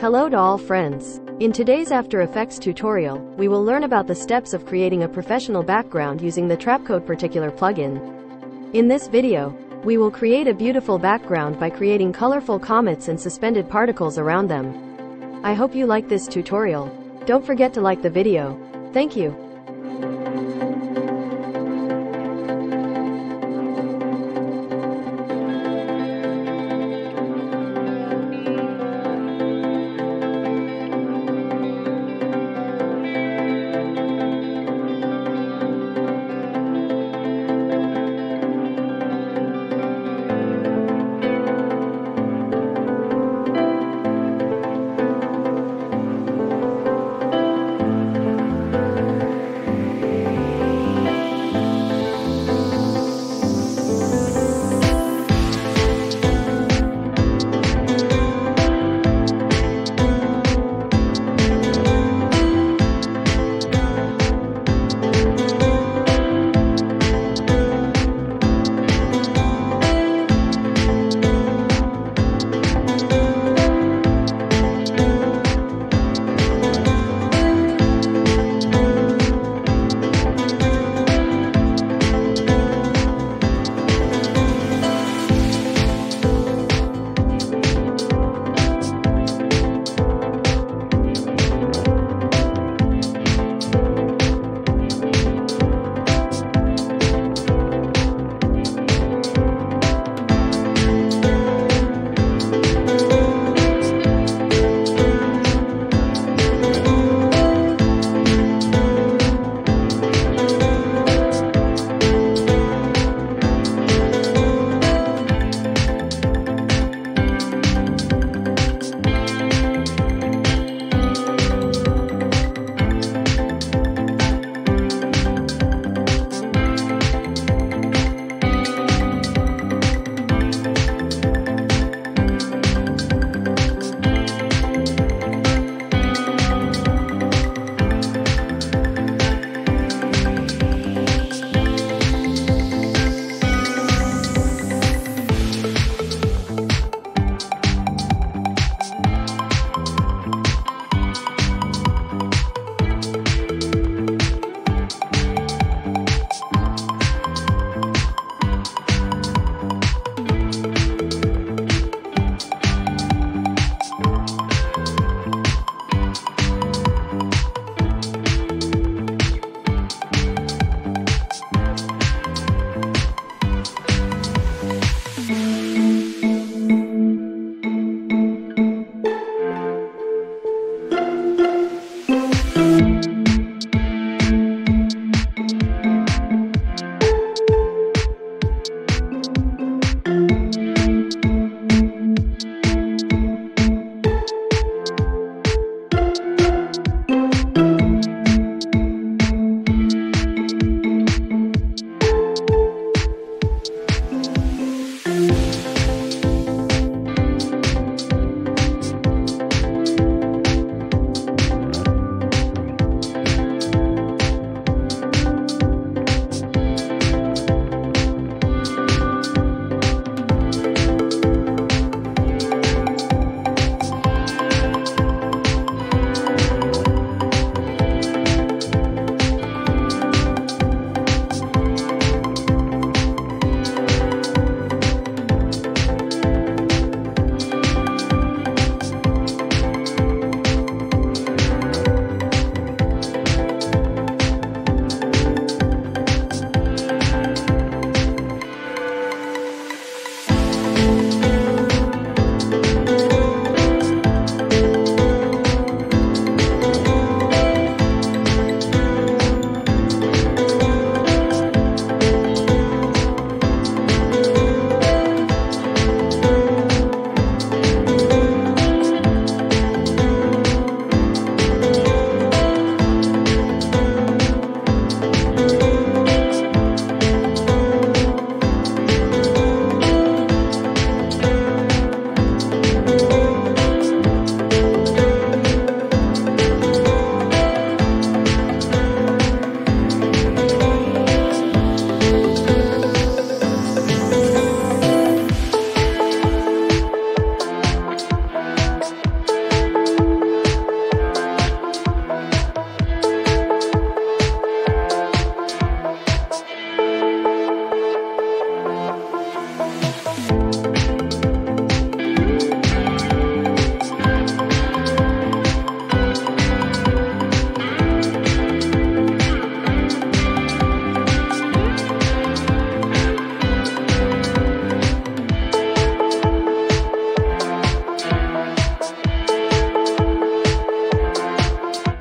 Hello to all friends. In today's After Effects tutorial, we will learn about the steps of creating a professional background using the Trapcode Particular plugin. In this video, we will create a beautiful background by creating colorful comets and suspended particles around them. I hope you like this tutorial. Don't forget to like the video. Thank you.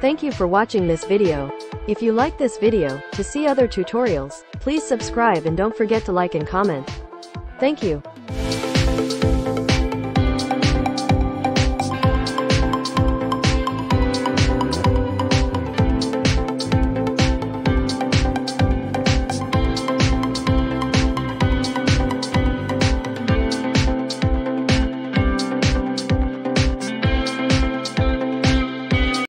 Thank you for watching this video. If you like this video, to see other tutorials, please subscribe and don't forget to like and comment. Thank you.